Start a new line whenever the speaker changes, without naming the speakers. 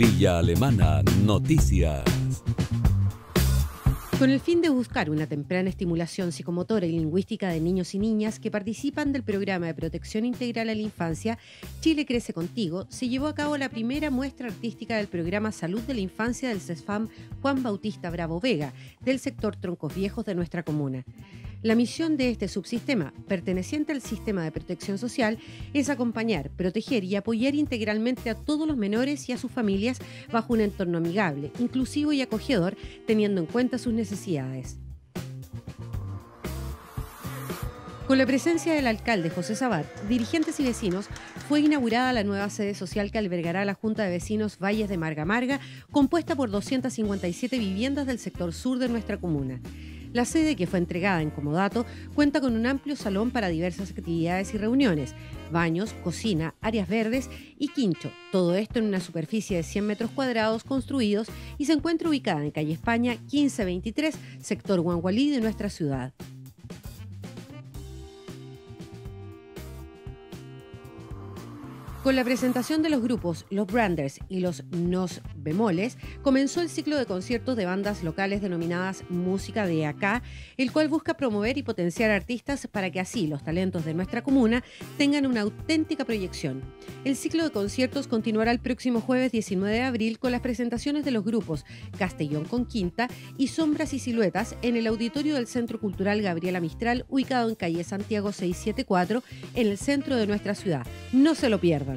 Villa Alemana Noticias.
Con el fin de buscar una temprana estimulación psicomotora y lingüística de niños y niñas que participan del programa de protección integral a la infancia, Chile Crece Contigo, se llevó a cabo la primera muestra artística del programa Salud de la Infancia del CESFAM Juan Bautista Bravo Vega, del sector Troncos Viejos de nuestra comuna. La misión de este subsistema, perteneciente al sistema de protección social, es acompañar, proteger y apoyar integralmente a todos los menores y a sus familias bajo un entorno amigable, inclusivo y acogedor, teniendo en cuenta sus necesidades. Con la presencia del alcalde José Sabat, dirigentes y vecinos, fue inaugurada la nueva sede social que albergará la Junta de Vecinos Valles de Marga Marga, compuesta por 257 viviendas del sector sur de nuestra comuna. La sede, que fue entregada en comodato, cuenta con un amplio salón para diversas actividades y reuniones, baños, cocina, áreas verdes y quincho. Todo esto en una superficie de 100 metros cuadrados construidos y se encuentra ubicada en calle España 1523, sector Huangualí de nuestra ciudad. Con la presentación de los grupos Los Branders y los Nos Bemoles, comenzó el ciclo de conciertos de bandas locales denominadas Música de Acá, el cual busca promover y potenciar artistas para que así los talentos de nuestra comuna tengan una auténtica proyección. El ciclo de conciertos continuará el próximo jueves 19 de abril con las presentaciones de los grupos Castellón con Quinta y Sombras y Siluetas en el auditorio del Centro Cultural Gabriela Mistral, ubicado en calle Santiago 674, en el centro de nuestra ciudad. No se lo pierdan.